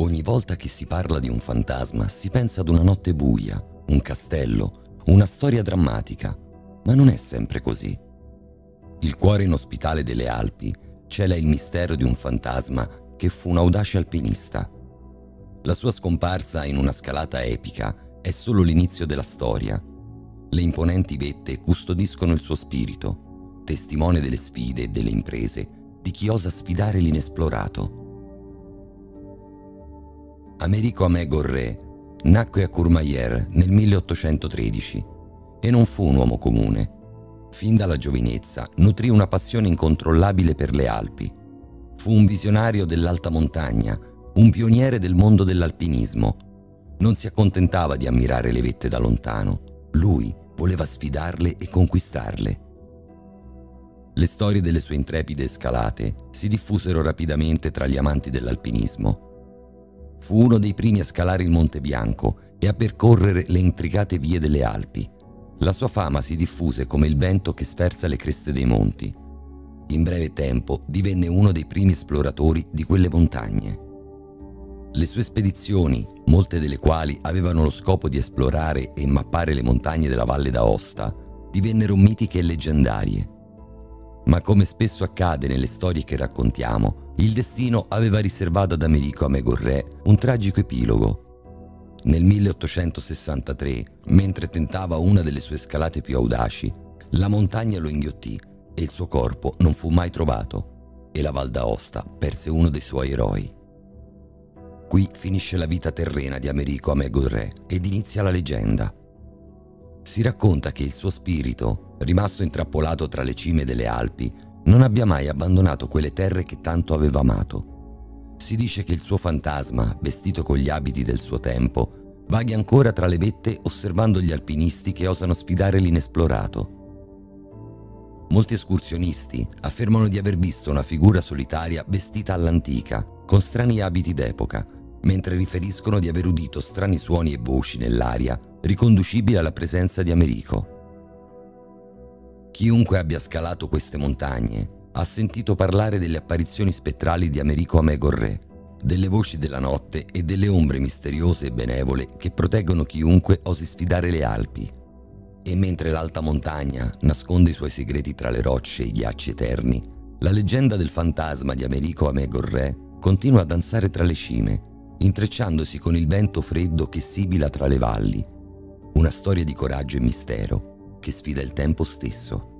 Ogni volta che si parla di un fantasma si pensa ad una notte buia, un castello, una storia drammatica, ma non è sempre così. Il cuore inospitale delle Alpi cela il mistero di un fantasma che fu un audace alpinista. La sua scomparsa in una scalata epica è solo l'inizio della storia. Le imponenti vette custodiscono il suo spirito, testimone delle sfide e delle imprese di chi osa sfidare l'inesplorato. Americo Amé Gorré nacque a Courmayeur nel 1813 e non fu un uomo comune. Fin dalla giovinezza nutrì una passione incontrollabile per le Alpi. Fu un visionario dell'alta montagna, un pioniere del mondo dell'alpinismo. Non si accontentava di ammirare le vette da lontano. Lui voleva sfidarle e conquistarle. Le storie delle sue intrepide scalate si diffusero rapidamente tra gli amanti dell'alpinismo Fu uno dei primi a scalare il Monte Bianco e a percorrere le intricate vie delle Alpi. La sua fama si diffuse come il vento che sferza le creste dei monti. In breve tempo divenne uno dei primi esploratori di quelle montagne. Le sue spedizioni, molte delle quali avevano lo scopo di esplorare e mappare le montagne della Valle d'Aosta, divennero mitiche e leggendarie. Ma come spesso accade nelle storie che raccontiamo, il destino aveva riservato ad Americo Amegorré un tragico epilogo. Nel 1863, mentre tentava una delle sue scalate più audaci, la montagna lo inghiottì e il suo corpo non fu mai trovato e la Val d'Aosta perse uno dei suoi eroi. Qui finisce la vita terrena di Americo Amegorré ed inizia la leggenda. Si racconta che il suo spirito, rimasto intrappolato tra le cime delle Alpi, non abbia mai abbandonato quelle terre che tanto aveva amato. Si dice che il suo fantasma, vestito con gli abiti del suo tempo, vaghi ancora tra le vette osservando gli alpinisti che osano sfidare l'inesplorato. Molti escursionisti affermano di aver visto una figura solitaria vestita all'antica, con strani abiti d'epoca, mentre riferiscono di aver udito strani suoni e voci nell'aria riconducibili alla presenza di Americo. Chiunque abbia scalato queste montagne ha sentito parlare delle apparizioni spettrali di Americo Amegorré, delle voci della notte e delle ombre misteriose e benevole che proteggono chiunque osi sfidare le Alpi. E mentre l'alta montagna nasconde i suoi segreti tra le rocce e i ghiacci eterni, la leggenda del fantasma di Americo Amegorré continua a danzare tra le cime, intrecciandosi con il vento freddo che sibila tra le valli. Una storia di coraggio e mistero che sfida il tempo stesso.